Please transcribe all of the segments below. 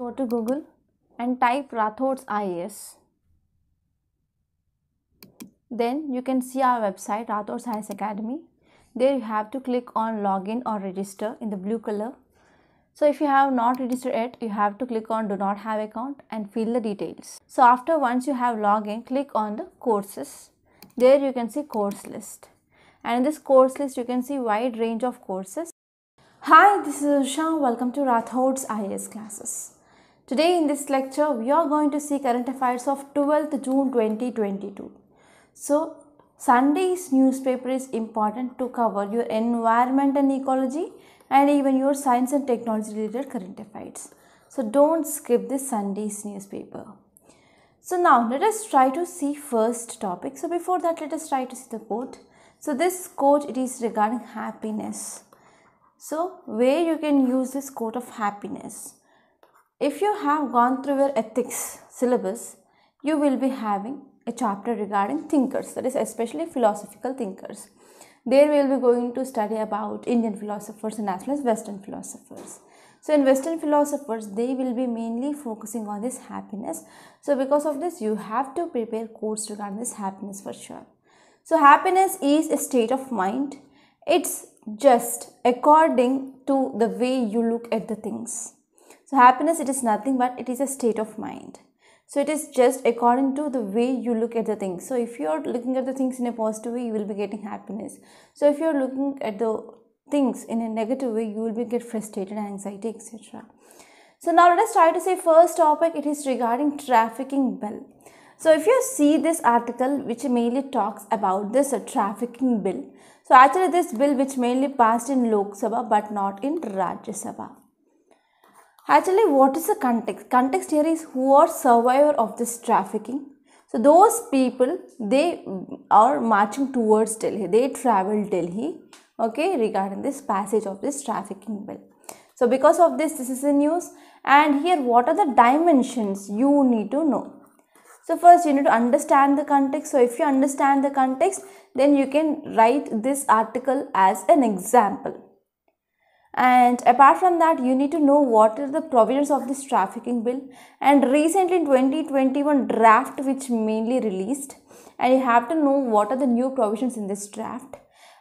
Go to Google and type Rathod's IAS. Then you can see our website Rathod's IAS Academy. There you have to click on login or register in the blue color. So if you have not registered yet, you have to click on do not have account and fill the details. So after once you have login, click on the courses. There you can see course list. And in this course list, you can see wide range of courses. Hi, this is Usha. Welcome to Rathod's IAS classes. Today in this lecture, we are going to see current affairs of 12th June 2022. So, Sunday's newspaper is important to cover your environment and ecology and even your science and technology related current affairs. So, don't skip this Sunday's newspaper. So, now let us try to see first topic. So, before that, let us try to see the quote. So, this quote it is regarding happiness. So, where you can use this quote of happiness. If you have gone through your ethics syllabus, you will be having a chapter regarding thinkers, that is, especially philosophical thinkers. There we will be going to study about Indian philosophers and as well as Western philosophers. So, in Western philosophers, they will be mainly focusing on this happiness. So, because of this, you have to prepare quotes regarding this happiness for sure. So, happiness is a state of mind. It's just according to the way you look at the things. So happiness it is nothing but it is a state of mind. So it is just according to the way you look at the things. So if you are looking at the things in a positive way, you will be getting happiness. So if you are looking at the things in a negative way, you will be get frustrated, anxiety, etc. So now let us try to say first topic. It is regarding trafficking bill. So if you see this article which mainly talks about this uh, trafficking bill. So actually this bill which mainly passed in Lok Sabha but not in Rajya Sabha. Actually what is the context? Context here is who are survivor of this trafficking. So those people they are marching towards Delhi. They travel Delhi okay regarding this passage of this trafficking bill. So because of this this is the news and here what are the dimensions you need to know. So first you need to understand the context. So if you understand the context, then you can write this article as an example. And apart from that, you need to know what are the provisions of this trafficking bill. And recently in 2021 draft which mainly released and you have to know what are the new provisions in this draft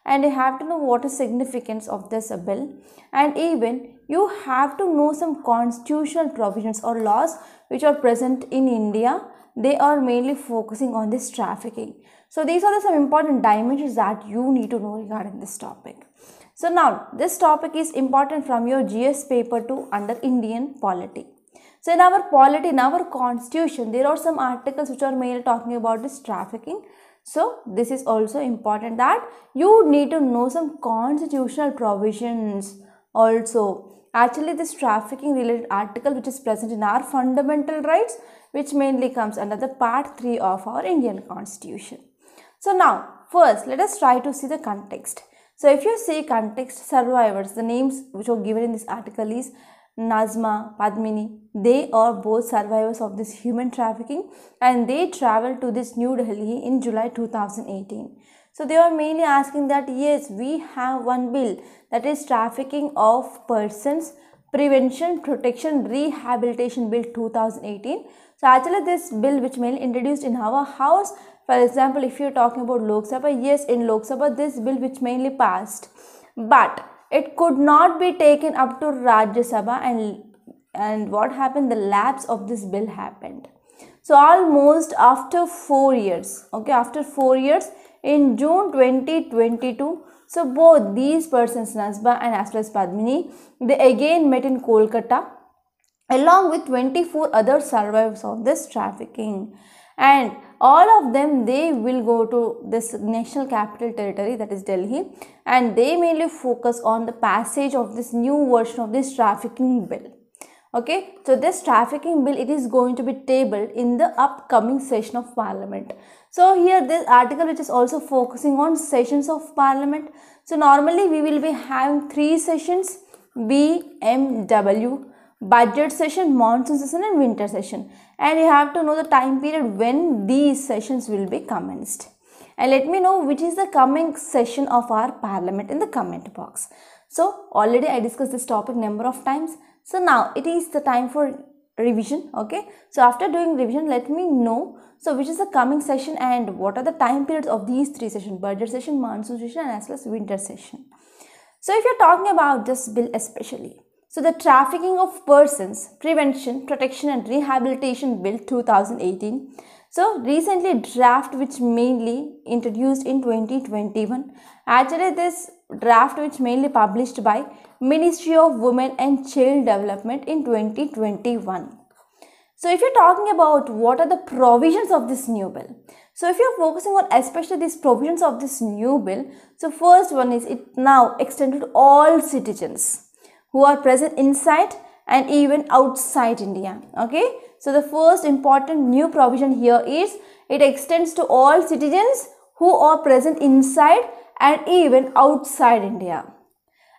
and you have to know what is significance of this bill and even you have to know some constitutional provisions or laws which are present in India they are mainly focusing on this trafficking. So these are the some important dimensions that you need to know regarding this topic. So now this topic is important from your GS paper to under Indian polity. So in our polity, in our constitution, there are some articles which are mainly talking about this trafficking. So this is also important that you need to know some constitutional provisions also. Actually this trafficking related article which is present in our fundamental rights which mainly comes under the part 3 of our Indian constitution. So now first let us try to see the context. So if you see context survivors the names which are given in this article is Nazma, Padmini, they are both survivors of this human trafficking and they traveled to this New Delhi in July 2018. So they are mainly asking that yes, we have one bill that is trafficking of persons prevention protection rehabilitation bill 2018 so actually this bill which mainly introduced in our house for example if you're talking about lok sabha yes in lok sabha this bill which mainly passed but it could not be taken up to rajya sabha and and what happened? The lapse of this bill happened. So almost after 4 years okay after 4 years in june 2022 so both these persons, Nazma and as well as Padmini, they again met in Kolkata along with 24 other survivors of this trafficking. And all of them they will go to this national capital territory that is Delhi and they mainly focus on the passage of this new version of this trafficking bill. Okay? So this trafficking bill it is going to be tabled in the upcoming session of parliament. So here this article which is also focusing on sessions of parliament. So normally we will be having three sessions BMW budget session, monsoon session and winter session and you have to know the time period when these sessions will be commenced. And let me know which is the coming session of our parliament in the comment box. So already I discussed this topic number of times. So now it is the time for revision okay so after doing revision let me know so which is the coming session and what are the time periods of these three sessions budget session monsoon session and as well as winter session so if you're talking about this bill especially so the trafficking of persons prevention protection and rehabilitation bill 2018 so recently draft which mainly introduced in 2021 actually this draft which mainly published by Ministry of Women and Child Development in 2021. So if you're talking about what are the provisions of this new bill. So if you're focusing on especially these provisions of this new bill, so first one is it now extended to all citizens who are present inside and even outside India. Okay. So the first important new provision here is it extends to all citizens who are present inside and even outside India.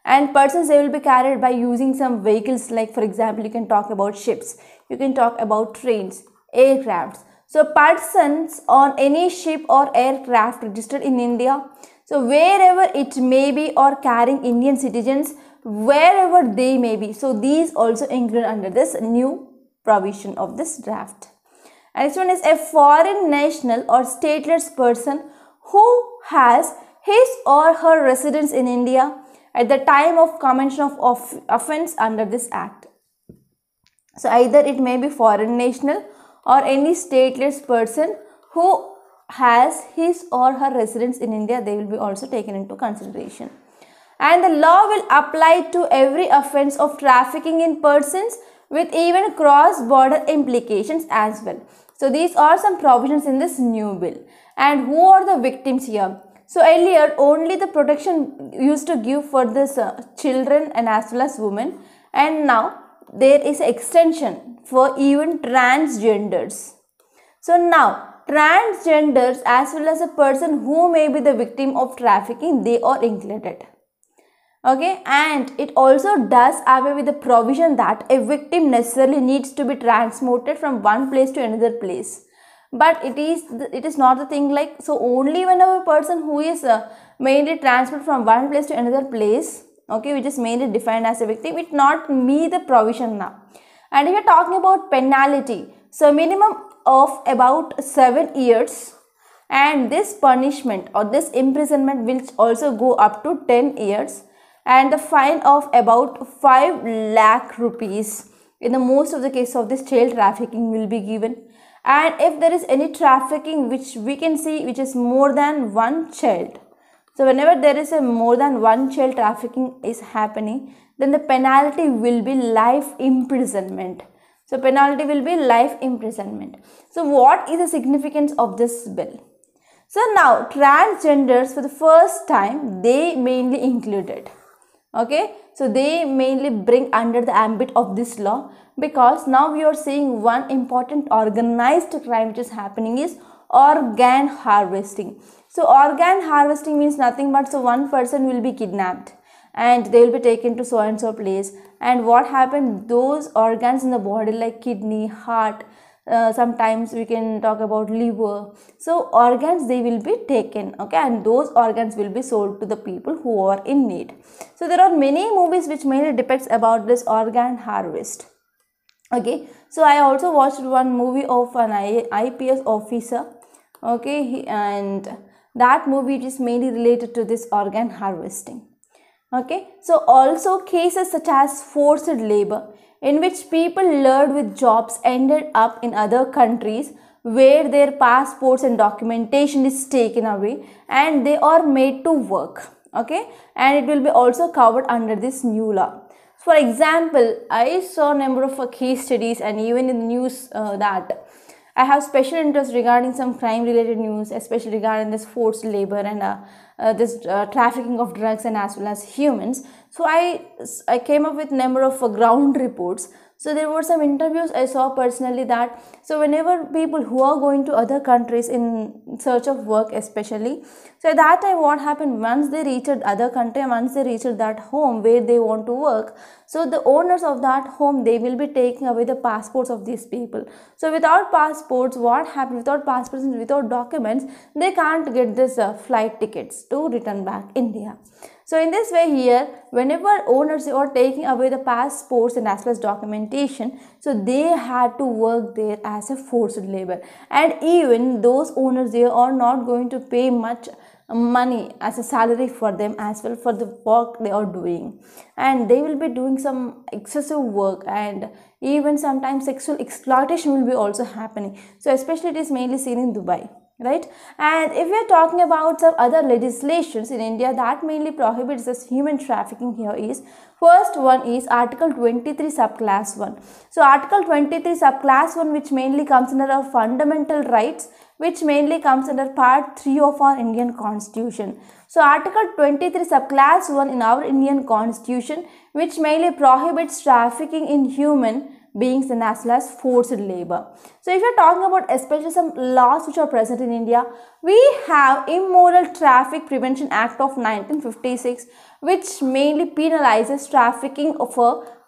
And persons they will be carried by using some vehicles like for example you can talk about ships, you can talk about trains, aircrafts. So persons on any ship or aircraft registered in India, so wherever it may be or carrying Indian citizens, wherever they may be. So these also include under this new provision of this draft. And this one is a foreign national or stateless person who has his or her residence in India at the time of commission of, of offence under this act. So either it may be foreign national or any stateless person who has his or her residence in India, they will be also taken into consideration. And the law will apply to every offence of trafficking in persons with even cross-border implications as well. So these are some provisions in this new bill. And who are the victims here? So earlier only the protection used to give for this uh, children and as well as women and now there is extension for even transgenders. So now transgenders as well as a person who may be the victim of trafficking they are included. Okay? And it also does away with the provision that a victim necessarily needs to be transported from one place to another place. But it is it is not the thing like so only when a person who is uh, mainly transferred from one place to another place okay which is mainly defined as a victim it not me the provision now. And if you're talking about penalty so minimum of about seven years and this punishment or this imprisonment will also go up to 10 years and the fine of about 5 lakh rupees in the most of the case of this child trafficking will be given. And if there is any trafficking which we can see which is more than one child so whenever there is a more than one child trafficking is happening then the penalty will be life imprisonment. So penalty will be life imprisonment. So what is the significance of this bill? So now transgenders for the first time they mainly included okay? So they mainly bring under the ambit of this law because now we are seeing one important organized crime which is happening is organ harvesting. So organ harvesting means nothing but so one person will be kidnapped and they will be taken to so and so place. And what happened? Those organs in the body like kidney heart uh, sometimes we can talk about liver. So organs they will be taken okay? And those organs will be sold to the people who are in need. So there are many movies which mainly depicts about this organ harvest okay? So i also watched one movie of an ips officer okay? And that movie is mainly related to this organ harvesting okay? So also cases such as forced labor in which people lured with jobs ended up in other countries where their passports and documentation is taken away and they are made to work okay and it will be also covered under this new law for example, I saw a number of case studies and even in the news uh, that I have special interest regarding some crime related news, especially regarding this forced labor and uh, uh, this uh, trafficking of drugs and as well as humans. So I, I came up with a number of uh, ground reports. So there were some interviews i saw personally that so whenever people who are going to other countries in search of work especially so at that time what happened once they reached other country once they reached that home where they want to work so the owners of that home they will be taking away the passports of these people. So without passports what happened, without passports and without documents they can't get this uh, flight tickets to return back india so in this way here, whenever owners are taking away the passports and as well as documentation, so they had to work there as a forced labor. And even those owners they are not going to pay much money as a salary for them as well for the work they are doing. And they will be doing some excessive work and even sometimes sexual exploitation will be also happening. So especially it is mainly seen in dubai right? And if we are talking about some other legislations in india that mainly prohibits this human trafficking here is first one is article 23 subclass 1 so article 23 subclass 1 which mainly comes under our fundamental rights which mainly comes under part 3 of our indian constitution. So article 23 subclass 1 in our indian constitution which mainly prohibits trafficking in human beings and as well as forced labor. So if you're talking about especially some laws which are present in India, we have Immoral Traffic Prevention Act of 1956 which mainly penalizes trafficking a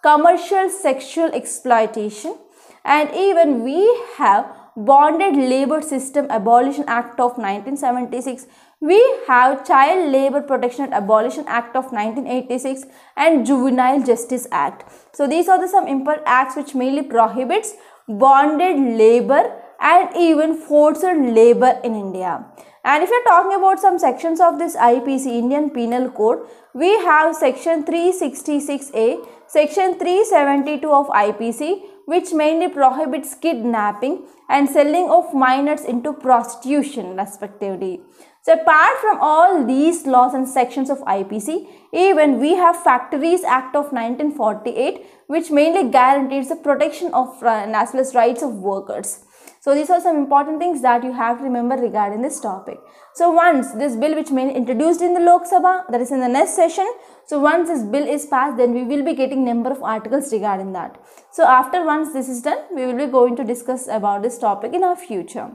commercial sexual exploitation and even we have Bonded Labor System Abolition Act of 1976 we have Child Labor Protection and Abolition Act of 1986 and Juvenile Justice Act. So these are the some important acts which mainly prohibits bonded labor and even forced labor in India. And if you're talking about some sections of this IPC, Indian Penal Code, we have section 366A, section 372 of IPC, which mainly prohibits kidnapping and selling of minors into prostitution respectively. So apart from all these laws and sections of IPC, even we have Factories Act of 1948 which mainly guarantees the protection of uh, as well as rights of workers. So these are some important things that you have to remember regarding this topic. So once this bill which may introduced in the Lok Sabha that is in the next session. So once this bill is passed then we will be getting number of articles regarding that. So after once this is done we will be going to discuss about this topic in our future.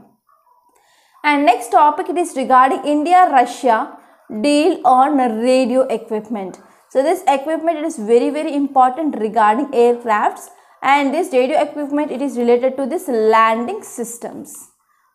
And next topic it is regarding India-Russia deal on radio equipment. So this equipment is very very important regarding aircrafts and this radio equipment it is related to this landing systems.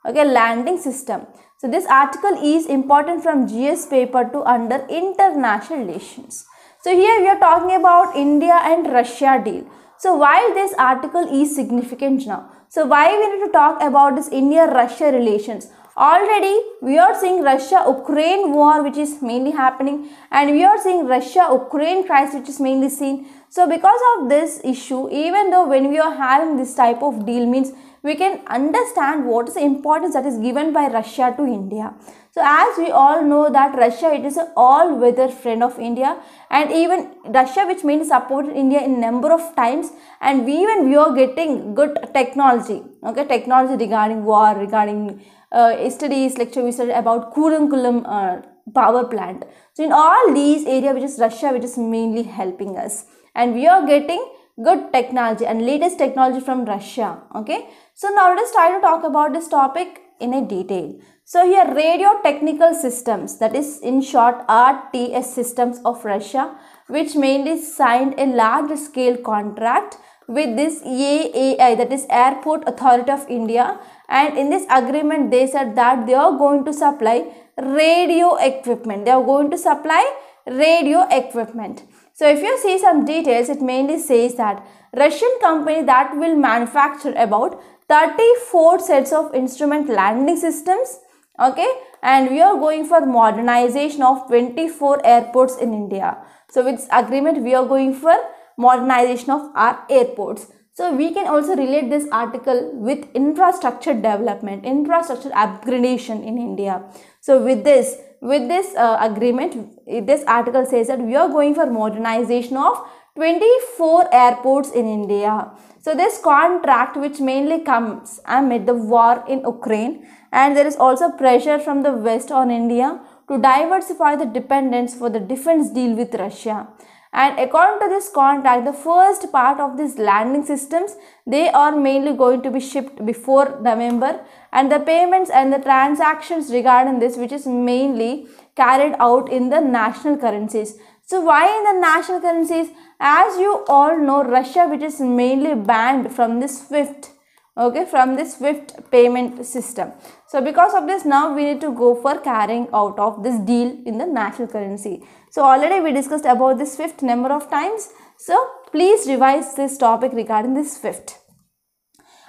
Okay, landing system. So this article is important from GS paper to under international relations. So here we are talking about India and Russia deal. So why this article is significant now? So why we need to talk about this India-Russia relations? Already we are seeing Russia-Ukraine war which is mainly happening and we are seeing Russia-Ukraine crisis which is mainly seen. So because of this issue, even though when we are having this type of deal means we can understand what is the importance that is given by Russia to India. So as we all know that Russia it is an all-weather friend of India and even Russia which means supported India in number of times and we even we are getting good technology okay technology regarding war regarding yesterday's lecture we studied about Kudankulam uh, power plant. So in all these areas which is Russia which is mainly helping us and we are getting good technology and latest technology from Russia. Okay. So now let us try to talk about this topic in a detail. So here radio technical systems that is in short RTS systems of Russia which mainly signed a large scale contract with this AAI that is Airport Authority of India and in this agreement they said that they are going to supply radio equipment. They are going to supply radio equipment. So if you see some details it mainly says that Russian company that will manufacture about 34 sets of instrument landing systems okay and we are going for modernization of 24 airports in India. So with this agreement we are going for modernization of our airports. So we can also relate this article with infrastructure development, infrastructure upgradation in India. So with this, with this uh, agreement, this article says that we are going for modernization of 24 airports in India. So this contract which mainly comes amid the war in Ukraine and there is also pressure from the West on India to diversify the dependence for the defense deal with Russia and according to this contract the first part of these landing systems they are mainly going to be shipped before November and the payments and the transactions regarding this which is mainly carried out in the national currencies. So why in the national currencies? As you all know, Russia which is mainly banned from the SWIFT, okay, from the SWIFT payment system. So because of this, now we need to go for carrying out of this deal in the national currency. So already we discussed about this SWIFT number of times. So please revise this topic regarding this SWIFT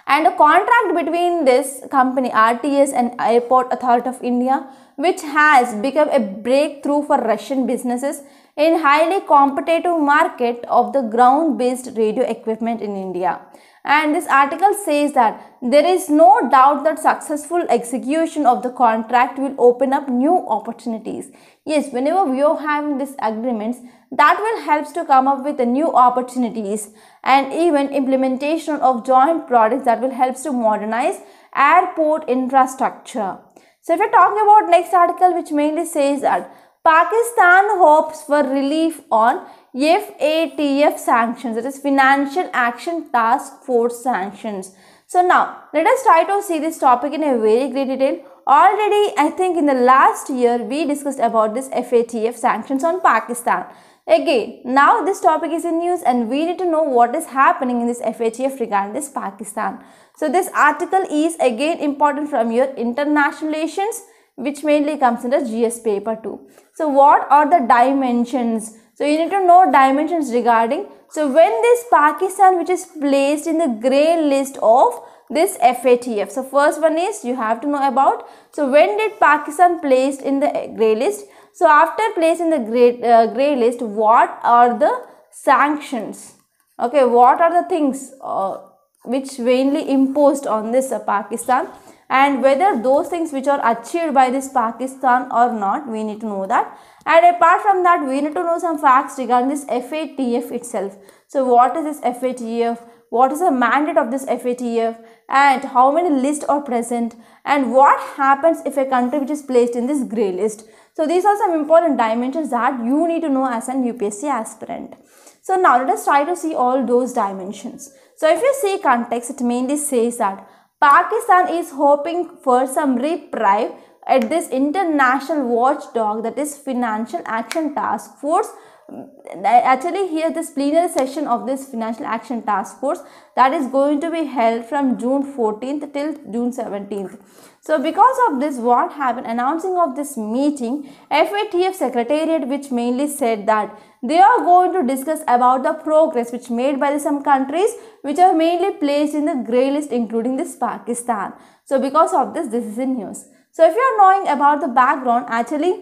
and a contract between this company RTS and Airport Authority of India which has become a breakthrough for Russian businesses in highly competitive market of the ground based radio equipment in India. And this article says that there is no doubt that successful execution of the contract will open up new opportunities. Yes, whenever we are having these agreements, that will help to come up with new opportunities and even implementation of joint products that will help to modernize airport infrastructure. So if we talk about next article which mainly says that Pakistan hopes for relief on FATF sanctions, that is Financial Action Task Force sanctions. So now, let us try to see this topic in a very great detail. Already, I think in the last year, we discussed about this FATF sanctions on Pakistan. Again, now this topic is in news and we need to know what is happening in this FATF regarding this Pakistan. So this article is again important from your international relations which mainly comes in the GS paper 2. So what are the dimensions? So you need to know dimensions regarding. So when this Pakistan which is placed in the grey list of this FATF. So first one is you have to know about. So when did Pakistan placed in the grey list? So after placing the gray, uh, gray list, what are the sanctions? Okay, what are the things uh, which mainly imposed on this uh, Pakistan and whether those things which are achieved by this Pakistan or not, we need to know that. And apart from that, we need to know some facts regarding this FATF itself. So what is this FATF? What is the mandate of this FATF? And how many lists are present? And what happens if a country which is placed in this grey list? So these are some important dimensions that you need to know as an UPSC aspirant. So now let us try to see all those dimensions. So if you see context, it mainly says that Pakistan is hoping for some reprieve at this international watchdog that is Financial Action Task Force mm, actually here this plenary session of this financial action task force that is going to be held from June 14th till June 17th. So because of this what happened announcing of this meeting FATF secretariat which mainly said that they are going to discuss about the progress which made by some countries which are mainly placed in the grey list including this Pakistan. So because of this this is in news. So if you are knowing about the background actually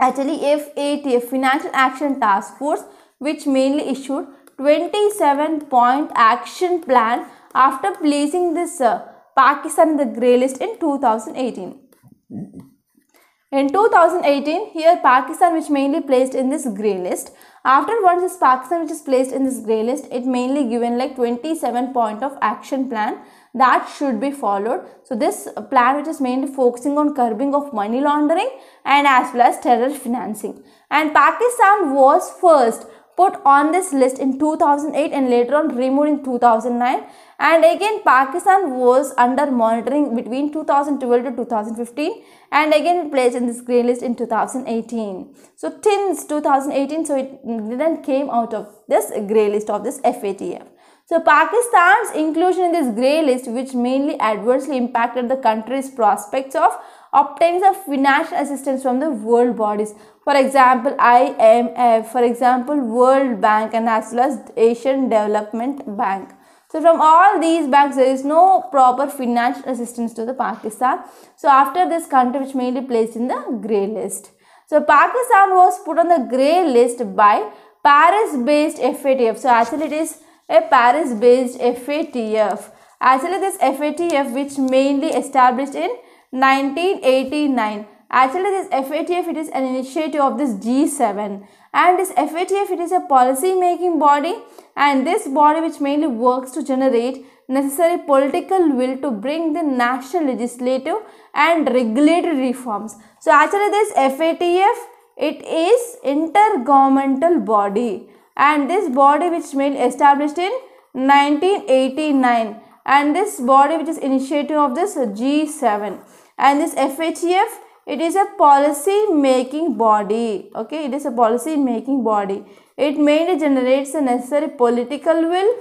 Actually, FATF Financial Action Task Force which mainly issued 27 point action plan after placing this uh, Pakistan in the grey list in 2018. In 2018, here Pakistan which mainly placed in this grey list. After once this Pakistan which is placed in this grey list, it mainly given like 27 point of action plan that should be followed. So this plan which is mainly focusing on curbing of money laundering and as well as terror financing. And Pakistan was first put on this list in 2008 and later on removed in 2009 and again Pakistan was under monitoring between 2012 to 2015 and again placed in this grey list in 2018 so since 2018 so it didn't came out of this grey list of this FATF so Pakistan's inclusion in this grey list which mainly adversely impacted the country's prospects of obtaining the financial assistance from the world bodies. For example, IMF, for example, World Bank and as well as Asian Development Bank. So from all these banks, there is no proper financial assistance to the Pakistan. So after this country which mainly placed in the grey list. So Pakistan was put on the grey list by Paris-based FATF. So actually it is a Paris-based FATF. Actually, this FATF which mainly established in 1989. Actually, this FATF it is an initiative of this G7 and this FATF it is a policy making body. And this body which mainly works to generate necessary political will to bring the national legislative and regulatory reforms. So actually this FATF it is intergovernmental body. And this body which made established in 1989 and this body which is initiative of this G7 and this FATF it is a policy making body okay it is a policy making body it mainly generates the necessary political will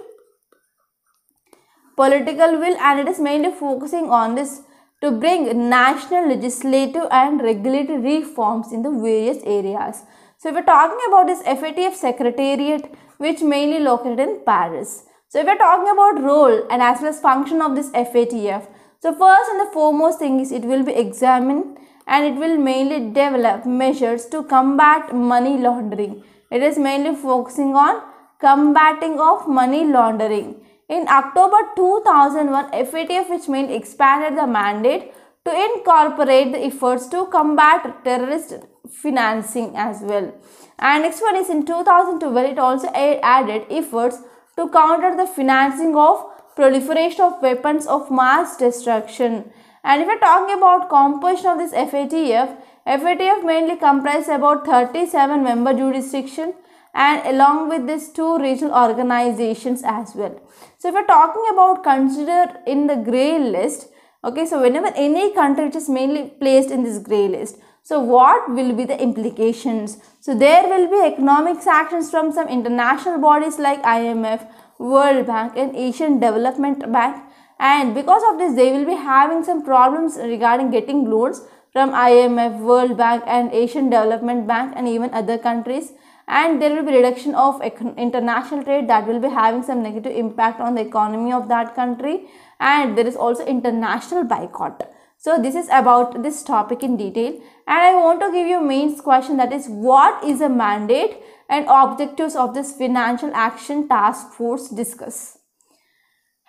political will and it is mainly focusing on this to bring national legislative and regulatory reforms in the various areas. So, if we are talking about this FATF Secretariat which mainly located in Paris. So, if we are talking about role and as well as function of this FATF, so first and the foremost thing is it will be examined and it will mainly develop measures to combat money laundering. It is mainly focusing on combating of money laundering. In October 2001, FATF which mainly expanded the mandate to incorporate the efforts to combat terrorist financing as well. And next one is in 2012, it also added efforts to counter the financing of proliferation of weapons of mass destruction. And if we're talking about composition of this FATF, FATF mainly comprises about 37 member jurisdiction and along with these two regional organizations as well. So if we're talking about consider in the grey list, okay, so whenever any country which is mainly placed in this grey list, so what will be the implications? So there will be economic sanctions from some international bodies like IMF, World Bank and Asian Development Bank and because of this they will be having some problems regarding getting loans from IMF, World Bank and Asian Development Bank and even other countries and there will be reduction of international trade that will be having some negative impact on the economy of that country and there is also international boycott. So this is about this topic in detail and I want to give you main question that is what is a mandate and objectives of this financial action task force discuss.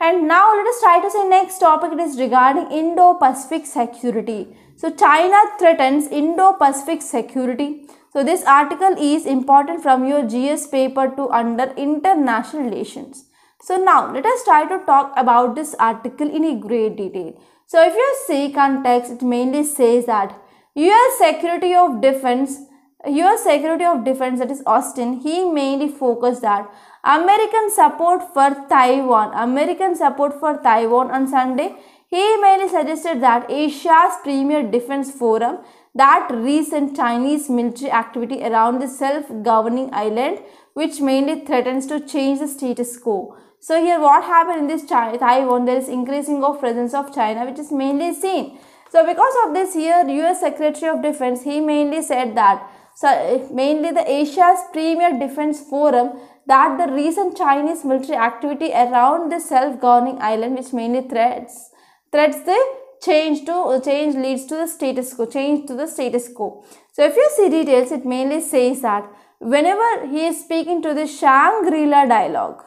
And now let us try to say next topic it is regarding Indo-Pacific security. So China threatens Indo-Pacific security. So this article is important from your GS paper to under international relations. So now let us try to talk about this article in a great detail. So if you see context, it mainly says that US Secretary of Defense, US Secretary of Defense that is Austin, he mainly focused that American support for Taiwan, American support for Taiwan on Sunday, he mainly suggested that Asia's premier defense forum that recent Chinese military activity around the self-governing island which mainly threatens to change the status quo. So here what happened in this China, Taiwan, there is increasing of presence of China which is mainly seen. So because of this here US Secretary of Defense, he mainly said that so mainly the Asia's premier defense forum that the recent Chinese military activity around the self-governing island which mainly threats threats the change to change leads to the status quo change to the status quo. So if you see details it mainly says that whenever he is speaking to the shangri-la dialogue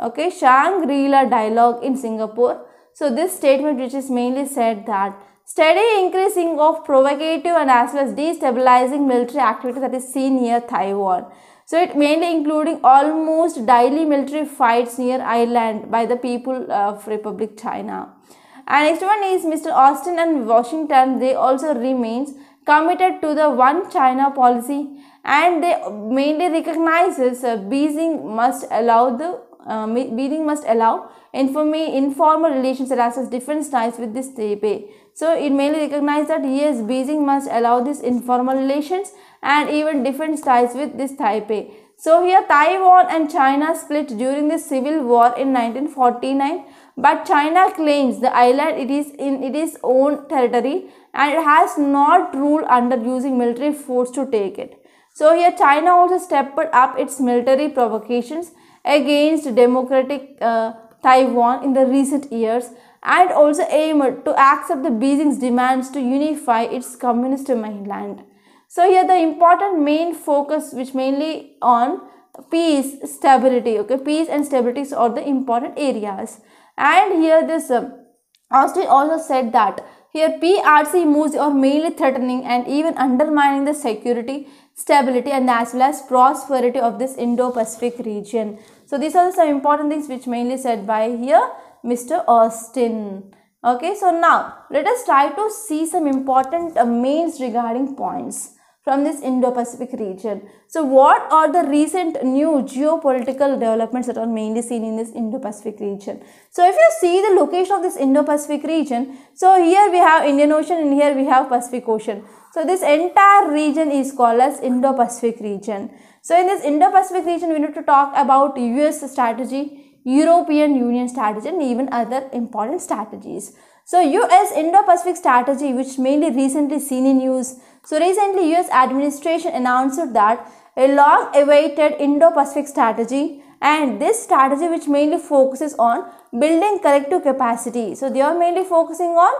okay shangri-la dialogue in singapore so this statement which is mainly said that steady increasing of provocative and as well as destabilizing military activity that is seen near taiwan so it mainly including almost daily military fights near island by the people of Republic China. And next one is Mr. Austin and Washington. They also remains committed to the one China policy and they mainly recognizes uh, Beijing must allow the uh, Beijing must allow informal, informal relations as well as defense ties with this Taipei. So it mainly recognized that yes, Beijing must allow these informal relations and even defense ties with this Taipei. So here Taiwan and China split during the civil war in 1949 but China claims the island it is in its own territory and it has not ruled under using military force to take it. So here China also stepped up its military provocations against democratic uh, Taiwan in the recent years and also aimed to accept the Beijing's demands to unify its communist mainland. So here the important main focus which mainly on peace, stability, okay, peace and stability are the important areas. And here this uh, Austin also said that here PRC moves are mainly threatening and even undermining the security, stability and as well as prosperity of this Indo-Pacific region. So these are some important things which mainly said by here Mr. Austin. Okay, so now let us try to see some important uh, mains regarding points. from this Indo-Pacific region. So what are the recent new geopolitical developments that are mainly seen in this Indo-Pacific region? So if you see the location of this Indo-Pacific region, so here we have Indian Ocean and here we have Pacific Ocean. So this entire region is called as Indo-Pacific region. So in this Indo-Pacific region, we need to talk about US strategy, European Union strategy and even other important strategies. So US Indo-Pacific strategy which mainly recently seen in news. So recently US administration announced that a long awaited Indo-Pacific strategy and this strategy which mainly focuses on building collective capacity. So they are mainly focusing on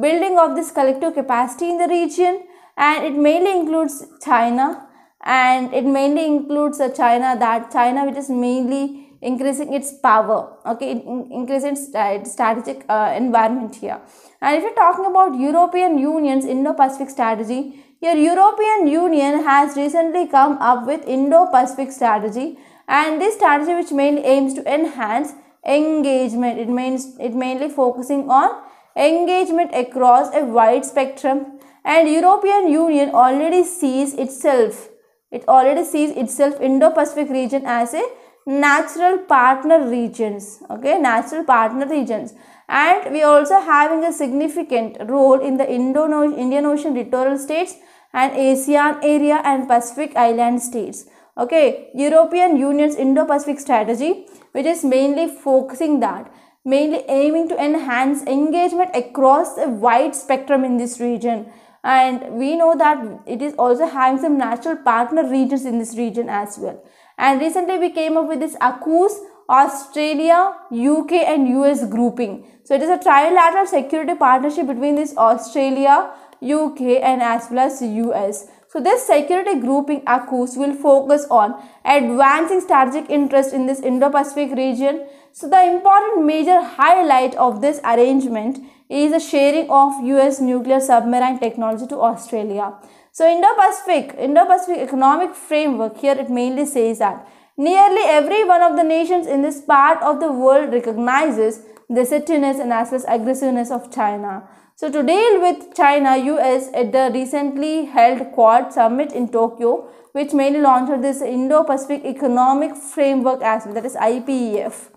building of this collective capacity in the region and it mainly includes China and it mainly includes uh, China that China which is mainly increasing its power okay increasing its strategic uh, environment here. And if you're talking about european union's indo-pacific strategy here european union has recently come up with indo-pacific strategy. And this strategy which mainly aims to enhance engagement it means it mainly focusing on engagement across a wide spectrum. And european union already sees itself it already sees itself indo-pacific region as a natural partner regions okay? Natural partner regions. And we also having a significant role in the Indo Indian Ocean littoral states and ASEAN area and Pacific island states okay? European Union's Indo-Pacific strategy which is mainly focusing that mainly aiming to enhance engagement across a wide spectrum in this region. And we know that it is also having some natural partner regions in this region as well and recently we came up with this AUKUS Australia, UK and US grouping. So it is a trilateral security partnership between this Australia, UK and as well as US. So this security grouping AUKUS will focus on advancing strategic interest in this Indo-Pacific region. So the important major highlight of this arrangement is the sharing of US nuclear submarine technology to Australia. So Indo-Pacific, Indo-Pacific economic framework here it mainly says that nearly every one of the nations in this part of the world recognizes the cityness and as well as aggressiveness of China. So to deal with China, US at the recently held Quad Summit in Tokyo, which mainly launched this Indo-Pacific Economic Framework as well, that is IPEF.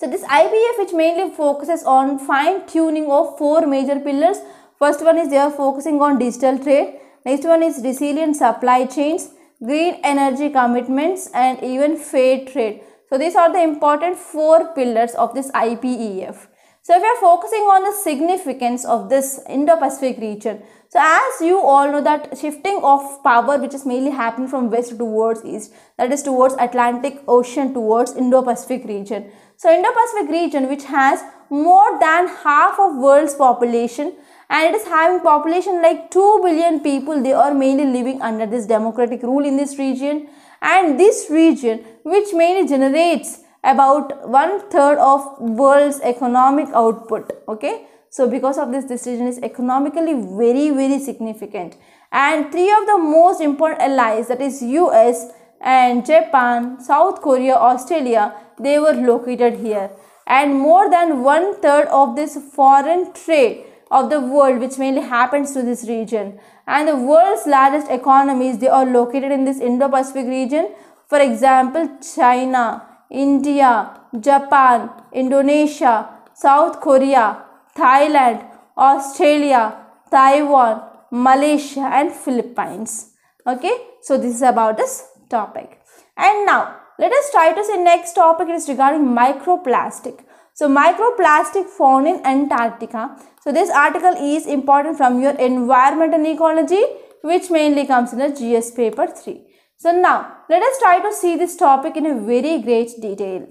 So this IPEF which mainly focuses on fine tuning of four major pillars First one is they are focusing on digital trade. Next one is resilient supply chains, green energy commitments and even fair trade. So these are the important four pillars of this IPEF. So if we are focusing on the significance of this Indo-Pacific region, so as you all know that shifting of power which is mainly happening from west towards east, that is towards Atlantic Ocean towards Indo-Pacific region. So Indo-Pacific region which has more than half of world's population and it is having population like 2 billion people. They are mainly living under this democratic rule in this region. And this region which mainly generates about one third of world's economic output okay? So because of this region is economically very very significant. And three of the most important allies that is us and japan south korea australia they were located here. And more than one third of this foreign trade of the world which mainly happens to this region and the world's largest economies they are located in this Indo-Pacific region for example China, India, Japan, Indonesia, South Korea, Thailand, Australia, Taiwan, Malaysia and Philippines. Okay, so this is about this topic. And now let us try to see next topic is regarding microplastic. So microplastic found in Antarctica. So this article is important from your environment and ecology which mainly comes in the GS paper 3. So now let us try to see this topic in a very great detail.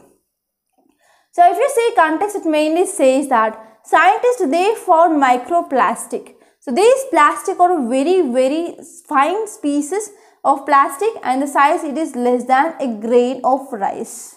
So if you see context it mainly says that scientists they found microplastic. So these plastic are very very fine pieces of plastic and the size it is less than a grain of rice.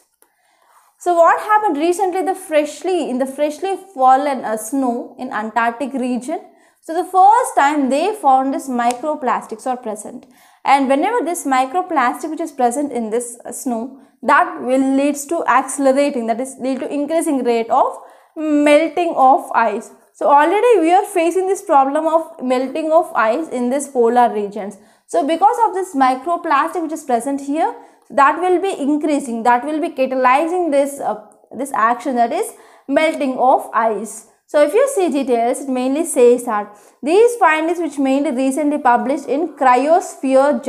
So what happened recently the freshly in the freshly fallen uh, snow in Antarctic region. So the first time they found this microplastics are present and whenever this microplastic which is present in this uh, snow that will leads to accelerating that is lead to increasing rate of melting of ice. So already we are facing this problem of melting of ice in this polar regions. So because of this microplastic which is present here, that will be increasing, that will be catalyzing this, uh, this action that is melting of ice. So if you see details, it mainly says that these findings which mainly recently published in Cryosphere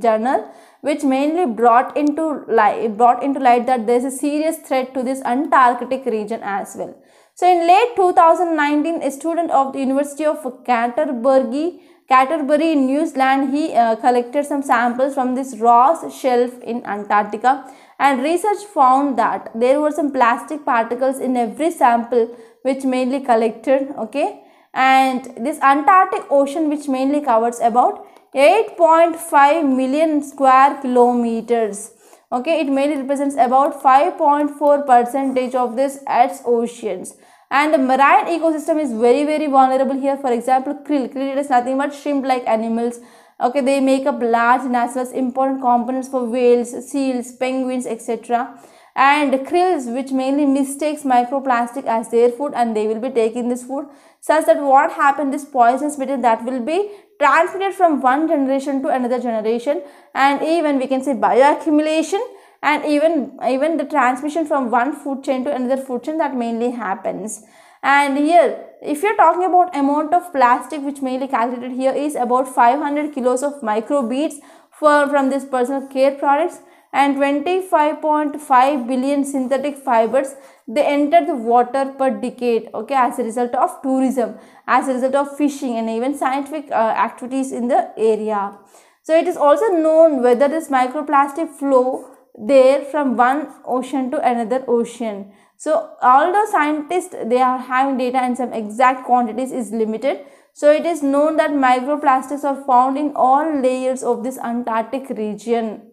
Journal which mainly brought into light brought into light that there is a serious threat to this Antarctic region as well. So in late 2019, a student of the University of Canterbury, Canterbury in New Zealand, he uh, collected some samples from this Ross shelf in Antarctica and research found that there were some plastic particles in every sample which mainly collected okay? And this Antarctic Ocean which mainly covers about 8.5 million square kilometers okay? It mainly represents about 5.4 percentage of this earth's oceans and the marine ecosystem is very very vulnerable here. For example krill. Krill is nothing but shrimp like animals. Okay they make up large as important components for whales seals penguins etc and krills which mainly mistakes microplastic as their food and they will be taking this food such that what happened this poisonous material that will be transmitted from one generation to another generation. And even we can say bioaccumulation and even even the transmission from one food chain to another food chain that mainly happens. And here if you're talking about amount of plastic which mainly calculated here is about 500 kilos of microbeads for from this personal care products and 25.5 billion synthetic fibers they enter the water per decade okay as a result of tourism as a result of fishing and even scientific uh, activities in the area. So it is also known whether this microplastic flow there from one ocean to another ocean so although scientists they are having data and some exact quantities is limited so it is known that microplastics are found in all layers of this antarctic region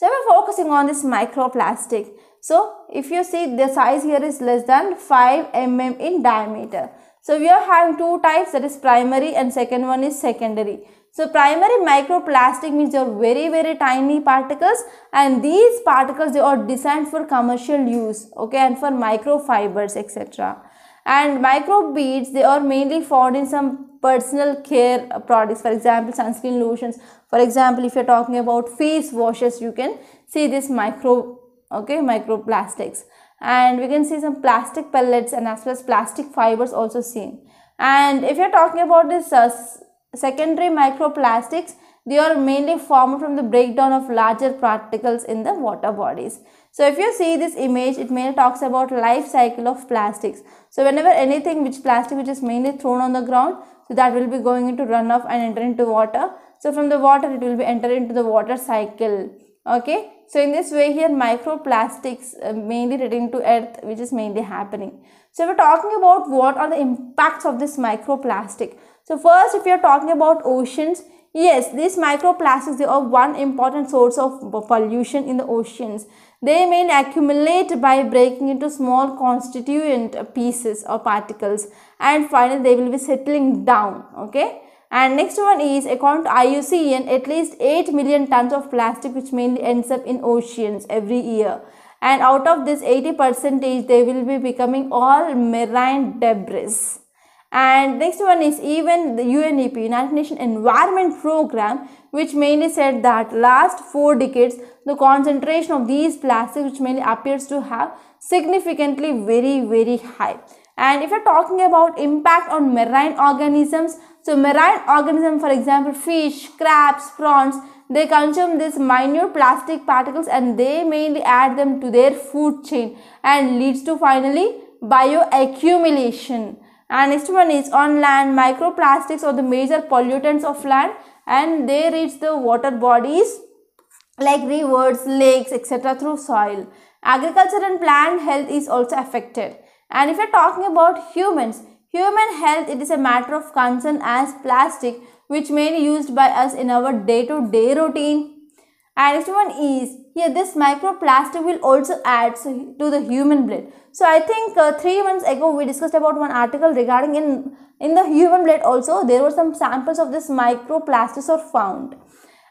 so we're focusing on this microplastic. So if you see the size here is less than 5 mm in diameter. So we are having two types that is primary and second one is secondary. So primary microplastic means they are very very tiny particles and these particles they are designed for commercial use okay and for microfibers etc. And microbeads they are mainly found in some personal care products for example sunscreen lotions. For example if you're talking about face washes you can see this micro okay microplastics. And we can see some plastic pellets and as well as plastic fibers also seen and if you're talking about this uh, secondary microplastics they are mainly formed from the breakdown of larger particles in the water bodies so if you see this image it mainly talks about life cycle of plastics so whenever anything which plastic which is mainly thrown on the ground so that will be going into runoff and enter into water. So from the water it will be enter into the water cycle. Okay. So in this way here microplastics uh, mainly returning to earth which is mainly happening. So we're talking about what are the impacts of this microplastic. So first if you're talking about oceans, yes these microplastics they are one important source of pollution in the oceans. They may accumulate by breaking into small constituent pieces or particles and finally they will be settling down. Okay. And next one is according to IUCN at least 8 million tons of plastic which mainly ends up in oceans every year. And out of this 80 percentage they will be becoming all marine debris. And next one is even the UNEP, United Nations Environment Program, which mainly said that last four decades, the concentration of these plastics, which mainly appears to have significantly very, very high. And if you're talking about impact on marine organisms, so marine organisms, for example, fish, crabs, prawns, they consume these minute plastic particles and they mainly add them to their food chain and leads to finally bioaccumulation. And next one is on land microplastics are the major pollutants of land and they reach the water bodies like rivers lakes etc through soil. Agriculture and plant health is also affected. And if you're talking about humans human health it is a matter of concern as plastic which mainly used by us in our day-to-day -day routine. And next one is here this microplastic will also add to the human blood so i think uh, three months ago we discussed about one article regarding in in the human blood also there were some samples of this microplastics are found.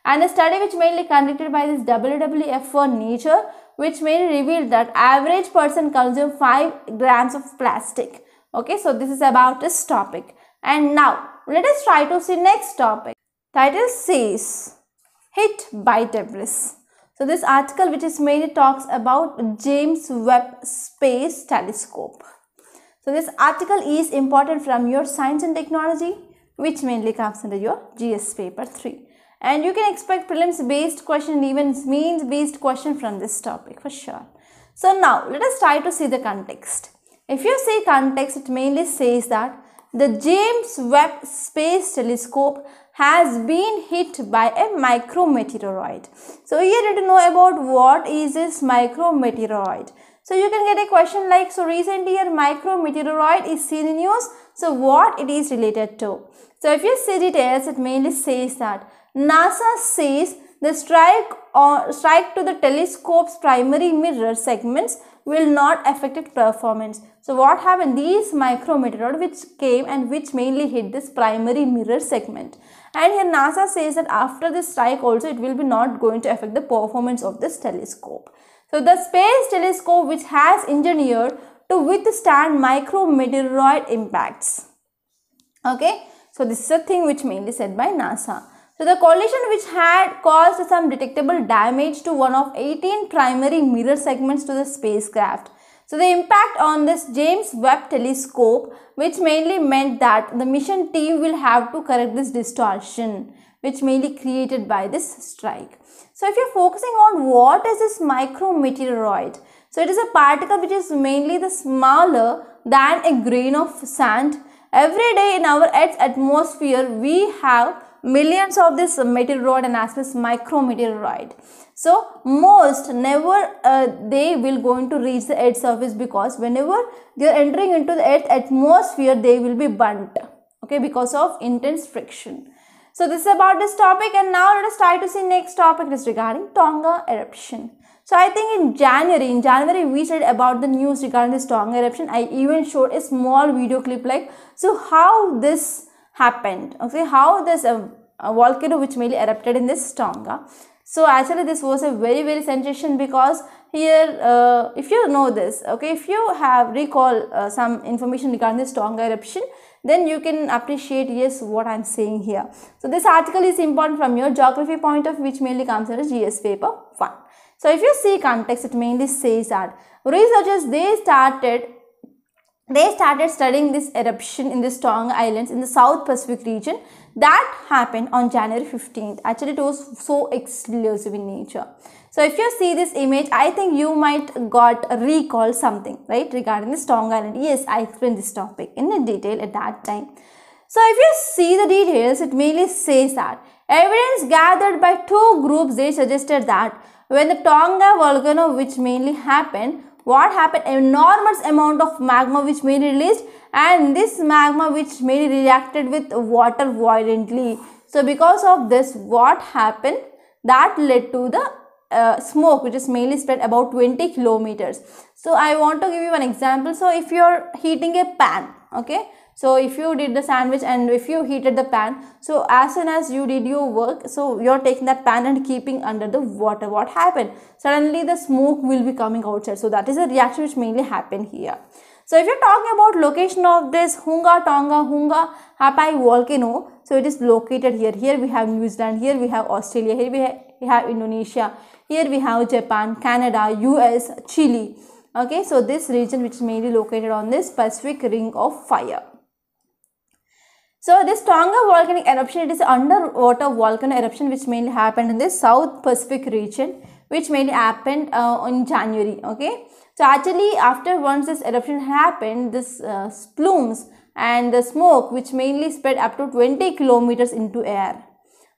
And a study which mainly conducted by this WWF for nature which mainly revealed that average person consume 5 grams of plastic. Okay, so this is about this topic. And now let us try to see next topic. Title says hit by debris. So this article which is mainly talks about James Webb Space Telescope. So this article is important from your science and technology which mainly comes under your GS paper 3. And you can expect prelims based question even means based question from this topic for sure. So now let us try to see the context. If you see context it mainly says that the James Webb Space Telescope has been hit by a micrometeoroid. So here you need to know about what is this micrometeoroid. So you can get a question like, so recently a micrometeoroid is seen in news. So what it is related to? So if you see details, it mainly says that NASA says the strike or strike to the telescope's primary mirror segments will not affect its performance. So what happened? These micrometeoroid which came and which mainly hit this primary mirror segment. And here NASA says that after this strike also it will be not going to affect the performance of this telescope. So the space telescope which has engineered to withstand micrometeoroid impacts. Okay. So this is a thing which mainly said by NASA. So the collision which had caused some detectable damage to one of 18 primary mirror segments to the spacecraft. So the impact on this James Webb telescope which mainly meant that the mission team will have to correct this distortion which mainly created by this strike. So if you're focusing on what is this micrometeoroid, so it is a particle which is mainly the smaller than a grain of sand. Every day in our Earth's atmosphere we have millions of this meteoroid and as as micrometeoroid. So most never uh, they will going to reach the earth surface because whenever they are entering into the earth atmosphere they will be burnt okay because of intense friction. So this is about this topic and now let us try to see next topic is regarding Tonga eruption. So I think in January, in January we said about the news regarding this Tonga eruption. I even showed a small video clip like so how this happened. Okay how this uh, volcano which mainly erupted in this tonga. So actually this was a very very sensation because here uh, if you know this okay if you have recall uh, some information regarding this tonga eruption then you can appreciate yes what i'm saying here. So this article is important from your geography point of which mainly comes under gs paper 1 so if you see context it mainly says that researchers they started they started studying this eruption in the Tonga Islands in the South Pacific region that happened on January 15th. Actually, it was so explosive in nature. So, if you see this image, I think you might got recall something, right, regarding this Tonga Island. Yes, I explained this topic in detail at that time. So, if you see the details, it mainly says that evidence gathered by two groups, they suggested that when the Tonga volcano, which mainly happened, what happened? Enormous amount of magma which may released and this magma which may reacted with water violently. So because of this what happened? That led to the uh, smoke which is mainly spread about 20 kilometers. So i want to give you an example. So if you are heating a pan okay so if you did the sandwich and if you heated the pan so as soon as you did your work so you're taking that pan and keeping under the water what happened. Suddenly the smoke will be coming outside. So that is a reaction which mainly happened here. So if you're talking about location of this hunga tonga hunga hapai volcano so it is located here. Here we have new zealand here we have australia here we, ha we have indonesia here we have japan canada us chile. Okay so this region which is mainly located on this pacific ring of fire so this Tonga volcanic eruption, it is underwater volcano eruption which mainly happened in the South Pacific region which mainly happened uh, in January. Okay. So actually after once this eruption happened, this uh, plumes and the smoke which mainly spread up to 20 kilometers into air.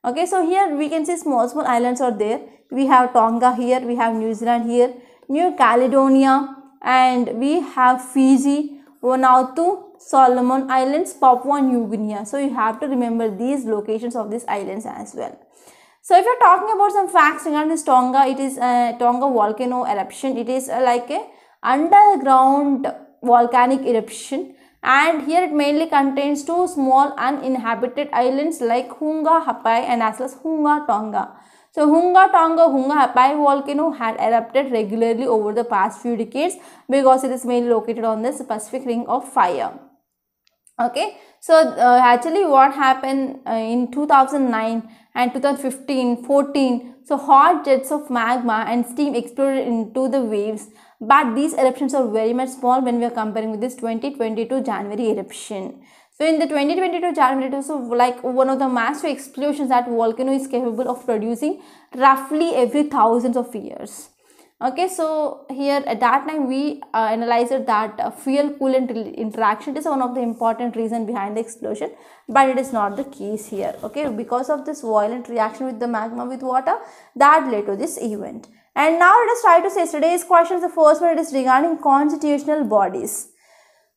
Okay. So here we can see small small islands are there. We have Tonga here, we have New Zealand here, New Caledonia and we have Fiji, Vanuatu, Solomon Islands, Papua New Guinea. So you have to remember these locations of these islands as well. So if you're talking about some facts regarding this Tonga, it is a Tonga volcano eruption. It is uh, like a underground volcanic eruption and here it mainly contains two small uninhabited islands like Hunga Hapai and as well as Hunga Tonga. So Hunga Tonga Hunga Hapai volcano had erupted regularly over the past few decades because it is mainly located on this Pacific Ring of Fire. Okay, so uh, actually what happened uh, in 2009 and 2015, 14, so hot jets of magma and steam exploded into the waves but these eruptions are very much small when we are comparing with this 2022 January eruption. So in the 2022 January, so like one of the massive explosions that volcano is capable of producing roughly every thousands of years. Okay, so here at that time we uh, analyzed that uh, fuel coolant interaction is one of the important reason behind the explosion, but it is not the case here. Okay, because of this violent reaction with the magma with water that led to this event. And now let us try to say today's questions. The first one is regarding constitutional bodies.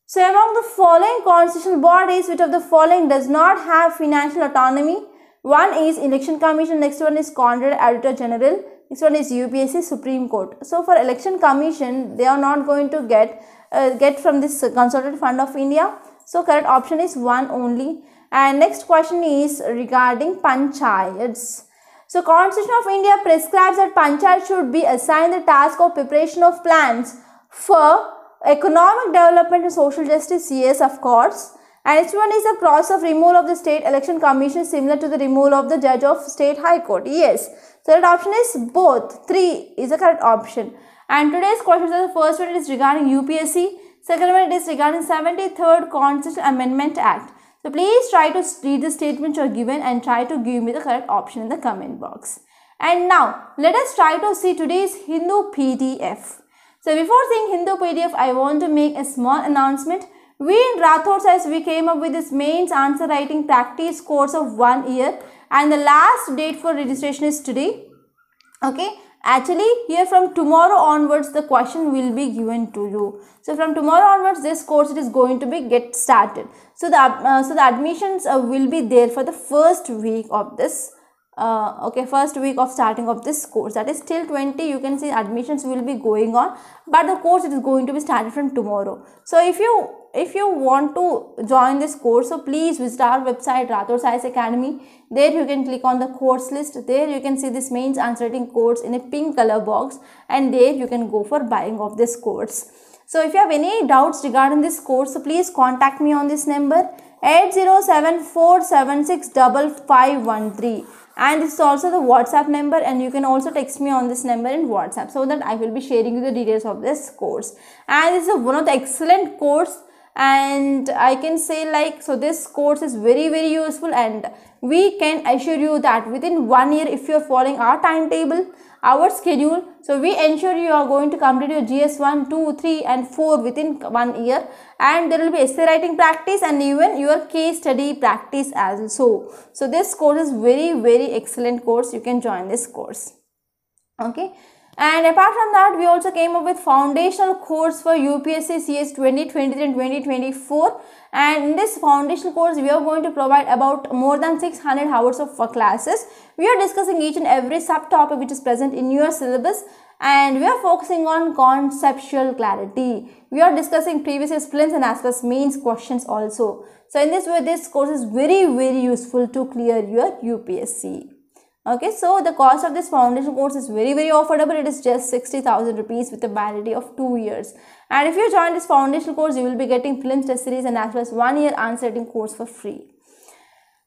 So among the following constitutional bodies, which of the following does not have financial autonomy? One is Election Commission, next one is Comptroller Auditor General, next one is UPSC Supreme Court. So for Election Commission, they are not going to get uh, get from this Consolidated Fund of India. So correct option is one only. And next question is regarding panchayats. So Constitution of India prescribes that panchayat should be assigned the task of preparation of plans for Economic Development and Social Justice, yes, of course. And next one is the process of removal of the State Election Commission similar to the removal of the Judge of State High Court. Yes. So Third option is both. 3 is the correct option. And today's questions are the first one is regarding UPSC. Second one is regarding 73rd Constitutional Amendment Act. So please try to read the statements you are given and try to give me the correct option in the comment box. And now let us try to see today's Hindu PDF. So before seeing Hindu PDF, I want to make a small announcement. We in Rathod's IAS we came up with this mains answer writing practice course of one year and the last date for registration is today. Okay. Actually, here from tomorrow onwards, the question will be given to you. So from tomorrow onwards, this course is going to be get started. So the uh, so the admissions uh, will be there for the first week of this uh, okay first week of starting of this course that is till 20 you can see admissions will be going on but the course is going to be started from tomorrow. So if you if you want to join this course so please visit our website Rathod's IAS Academy. There you can click on the course list. There you can see this mains answering course in a pink color box and there you can go for buying of this course. So if you have any doubts regarding this course so please contact me on this number 8074765513 and this is also the whatsapp number and you can also text me on this number in whatsapp so that i will be sharing you the details of this course. And this is one of the excellent course and i can say like so this course is very very useful and we can assure you that within one year if you are following our timetable our schedule. So we ensure you are going to complete your gs1 2 3 and 4 within one year. And there will be essay writing practice and even your case study practice as so so this course is very very excellent course. You can join this course. Okay and apart from that, we also came up with foundational course for UPSC CS 2023 and 2024. And in this foundational course, we are going to provide about more than 600 hours of classes. We are discussing each and every subtopic which is present in your syllabus and we are focusing on conceptual clarity. We are discussing previous year's and as well as mains questions also. So in this way, this course is very, very useful to clear your UPSC okay so the cost of this foundation course is very very affordable. It is just 60000 rupees with a validity of two years. And if you join this foundation course you will be getting prelims test series and as well as one year answering course for free.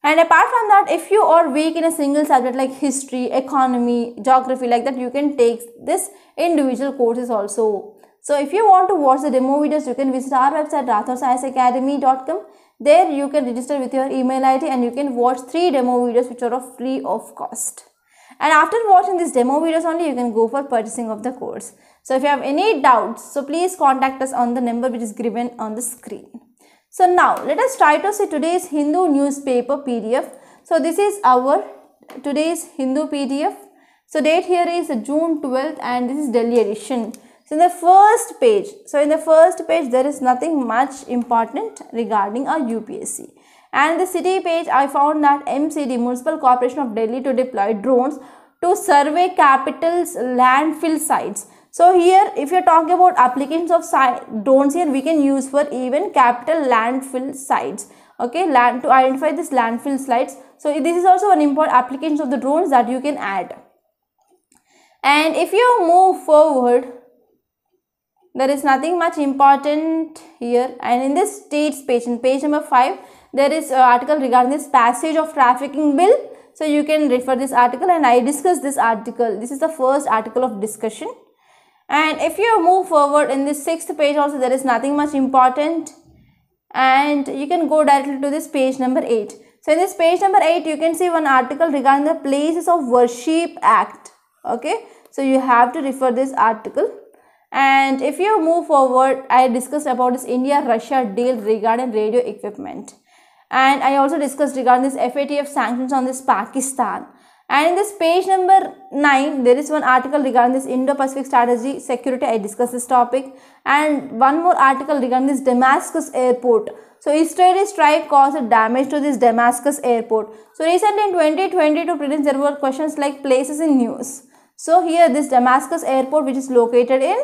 And apart from that if you are weak in a single subject like history economy geography like that you can take this individual courses also. So if you want to watch the demo videos you can visit our website rathodsiasacademy.com there you can register with your email ID and you can watch three demo videos which are of free of cost. And after watching these demo videos only you can go for purchasing of the course. So if you have any doubts, so please contact us on the number which is given on the screen. So now let us try to see today's Hindu newspaper PDF. So this is our today's Hindu PDF. So date here is June 12th and this is Delhi edition. So in the first page, so in the first page there is nothing much important regarding our UPSC. And the city page I found that MCD Municipal Corporation of Delhi to deploy drones to survey capitals landfill sites. So here if you're talking about applications of drones here we can use for even capital landfill sites. Okay, land to identify this landfill sites. So this is also an important application of the drones that you can add. and if you move forward there is nothing much important here. And in this states page in page number 5 there is an article regarding this passage of trafficking bill. So you can refer this article and I discuss this article. This is the first article of discussion. And if you move forward in this sixth page also there is nothing much important. And you can go directly to this page number 8 so in this page number 8 you can see one article regarding the places of worship act. Okay? So you have to refer this article and if you move forward i discussed about this india russia deal regarding radio equipment and i also discussed regarding this fatf sanctions on this pakistan and in this page number 9, there is one article regarding this Indo-Pacific strategy security. I discussed this topic. And one more article regarding this Damascus airport. So, Israeli strike caused damage to this Damascus airport. So, recently in 2022 prelims, there were questions like places in news. So, here this Damascus airport which is located in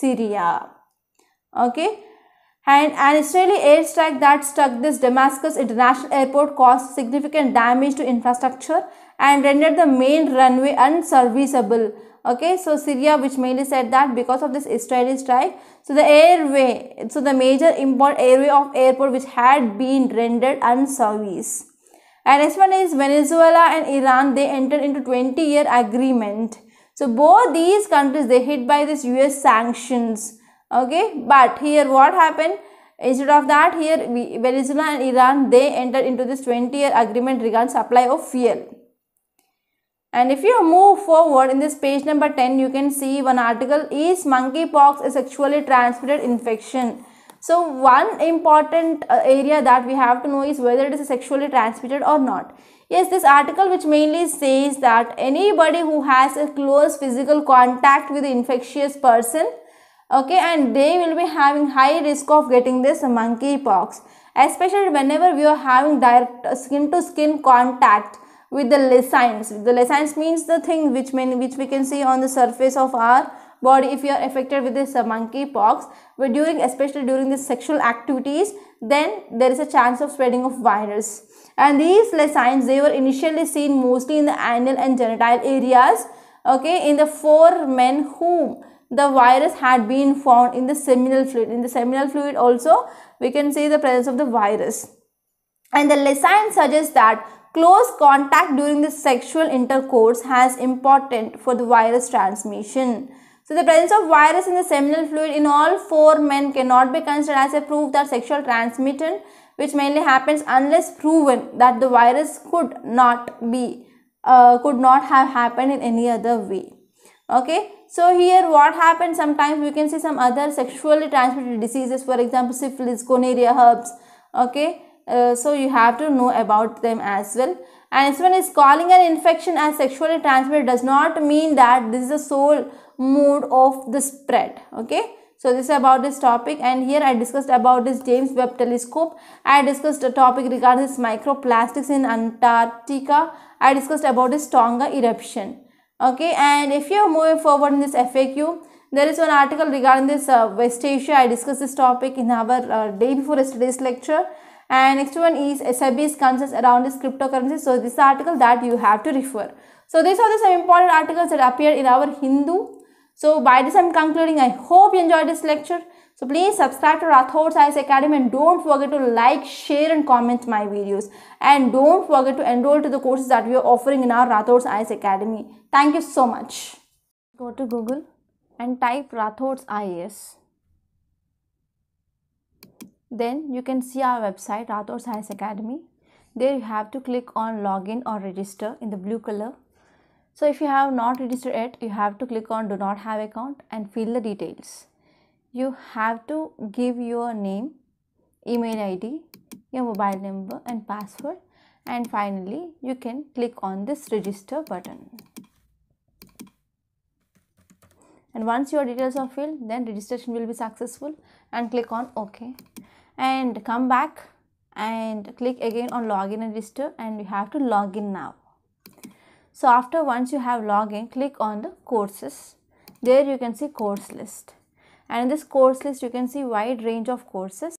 Syria. Okay and an Israeli airstrike that struck this Damascus International Airport caused significant damage to infrastructure and rendered the main runway unserviceable. Okay, so Syria which mainly said that because of this Israeli strike, so the airway, so the major import airway of airport which had been rendered unservice. And next one is Venezuela and Iran, they entered into 20 year agreement. So both these countries, they hit by this US sanctions. Okay? But here what happened? Instead of that here venezuela and iran they entered into this 20 year agreement regarding supply of fuel. And if you move forward in this page number 10 you can see one article is monkeypox a sexually transmitted infection so one important uh, area that we have to know is whether it is sexually transmitted or not. Yes this article which mainly says that anybody who has a close physical contact with the infectious person okay and they will be having high risk of getting this monkeypox especially whenever we are having direct skin to skin contact with the lesions the lesions means the thing which which we can see on the surface of our body if you are affected with this uh, monkeypox but during especially during the sexual activities then there is a chance of spreading of virus and these lesions they were initially seen mostly in the anal and genital areas okay in the four men who the virus had been found in the seminal fluid. In the seminal fluid also we can see the presence of the virus. And the lesson suggests that close contact during the sexual intercourse has important for the virus transmission. So the presence of virus in the seminal fluid in all four men cannot be considered as a proof that sexual transmission which mainly happens unless proven that the virus could not be uh, could not have happened in any other way. Okay? So here what happens? Sometimes we can see some other sexually transmitted diseases for example syphilis gonorrhea herpes okay? Uh, so you have to know about them as well. And this one is calling an infection as sexually transmitted does not mean that this is the sole mode of the spread okay? So this is about this topic and here I discussed about this James Webb telescope. I discussed a topic regarding this microplastics in Antarctica. I discussed about this Tonga eruption okay? And if you are moving forward in this FAQ there is one article regarding this uh, West Asia. I discussed this topic in our uh, day before yesterday's lecture. And next one is SIB's concerns around this cryptocurrency. So this article that you have to refer. So these are the some important articles that appear in our Hindu so by this I'm concluding I hope you enjoyed this lecture so please subscribe to Rathod IAS Academy and don't forget to like, share and comment my videos. And don't forget to enroll to the courses that we are offering in our Rathod IAS Academy. Thank you so much. Go to Google and type Rathod IAS. Then you can see our website Rathod IAS Academy. There you have to click on login or register in the blue color. So if you have not registered yet, you have to click on do not have account and fill the details. You have to give your name email id your mobile number and password. And finally you can click on this register button. And once your details are filled then registration will be successful and click on ok. And come back and click again on login and register. And you have to log in now so after once you have login click on the courses. There you can see course list. And in this course list you can see wide range of courses.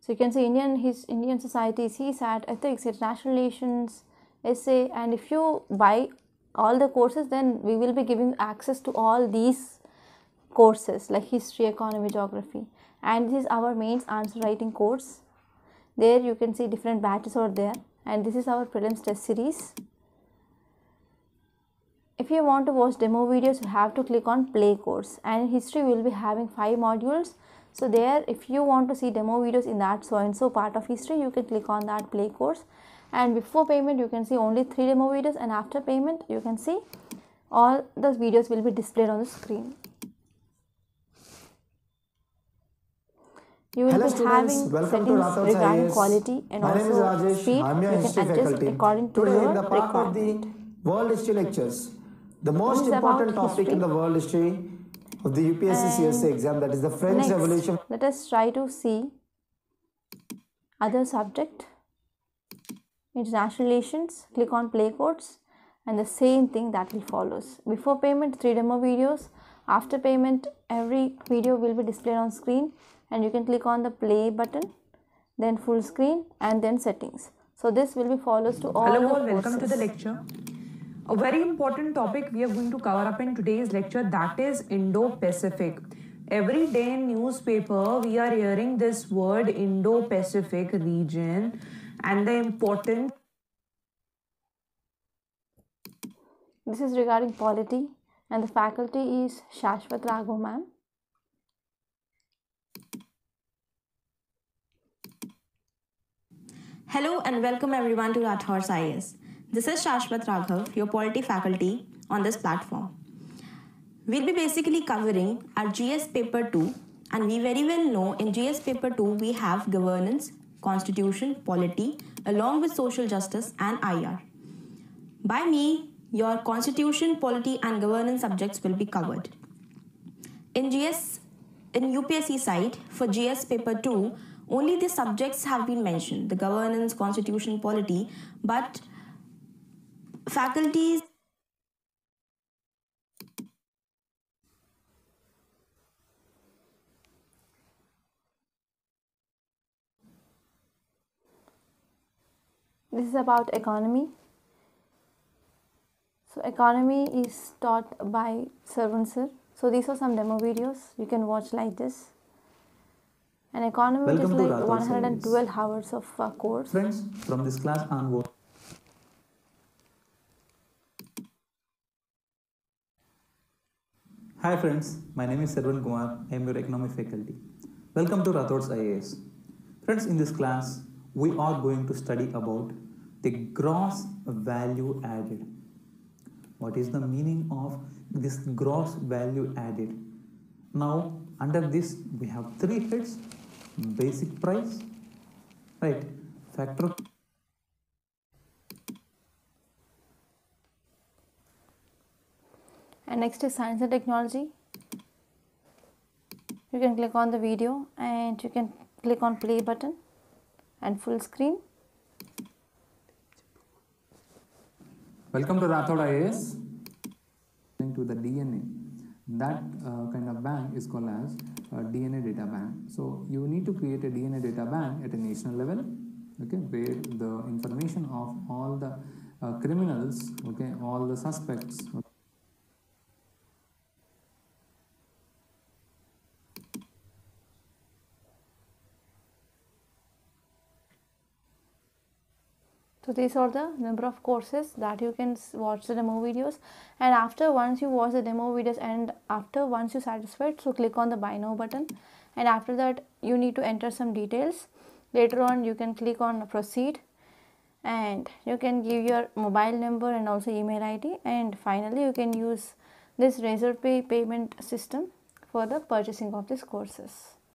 So you can see indian his indian society csat ethics international relations essay. And if you buy all the courses then we will be giving access to all these courses like history economy geography. And this is our mains answer writing course. There you can see different batches are there and this is our prelims test series. If you want to watch demo videos you have to click on play course. And history will be having five modules. So there if you want to see demo videos in that so and so part of history you can click on that play course. And before payment you can see only three demo videos. And after payment you can see all those videos will be displayed on the screen you will Hello be students, having welcome to regarding IAS. quality and My name is also Rajesh. speed I'm your you can history adjust faculty. according to Today your in the part of the world history lectures, the most is important topic history. in the world history of the UPSC CSA exam that is the French Next, Revolution. let us try to see other subject international relations click on play course and the same thing that will follows before payment three demo videos after payment every video will be displayed on screen and you can click on the play button then full screen and then settings so this will be follows to all Hello all, welcome to the lecture. A very important topic we are going to cover up in today's lecture that is Indo-Pacific. Every day in newspaper we are hearing this word Indo-Pacific region and the important this is regarding polity and the faculty is Shashwat Raghav ma'am Hello and welcome everyone to Rathod's IAS. This is Shashwat Raghav, your polity faculty on this platform. We'll be basically covering our GS paper 2 and we very well know in GS paper 2 we have governance, constitution, polity along with social justice and IR. By me, your constitution, polity and governance subjects will be covered. In GS, in UPSC side for GS paper 2, only the subjects have been mentioned the governance, constitution, polity, but faculties this is about economy. So economy is taught by Sarvan sir. So these are some demo videos. You can watch like this and economy is Welcome to like Rathod 112 hours of uh, course Friends, from this class onward, Hi friends, my name is Sarvan Kumar. I am your economic faculty. Welcome to Rathod's IAS. Friends, in this class, we are going to study about the gross value added. What is the meaning of this gross value added? Now, under this, we have three heads basic price, right? Factor and next is science and technology. You can click on the video and you can click on play button and full screen. Welcome to Rathod IAS. To the DNA, that uh, kind of bank is called as DNA data bank. So you need to create a DNA data bank at a national level, okay, where the information of all the uh, criminals, okay, all the suspects. So these are the number of courses that you can watch the demo videos. And after once you watch the demo videos and after once you satisfied so click on the buy now button. And after that you need to enter some details. Later on you can click on proceed. And you can give your mobile number and also email id and finally you can use this Razorpay payment system for the purchasing of these courses